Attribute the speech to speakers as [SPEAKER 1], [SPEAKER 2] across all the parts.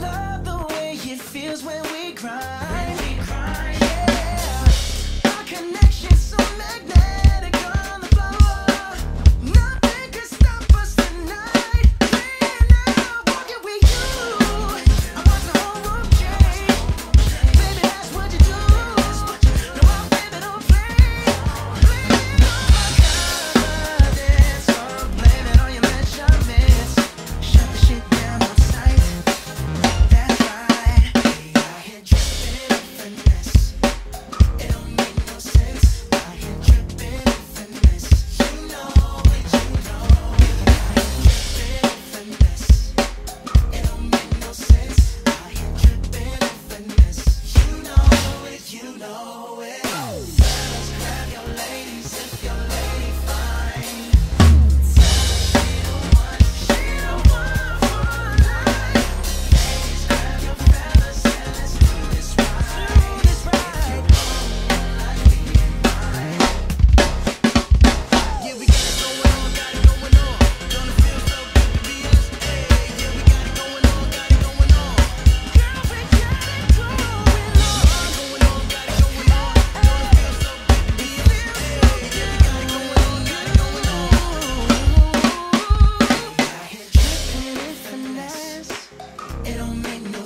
[SPEAKER 1] love the way it feels when we cry. When we grind, yeah. I connect.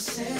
[SPEAKER 1] Say.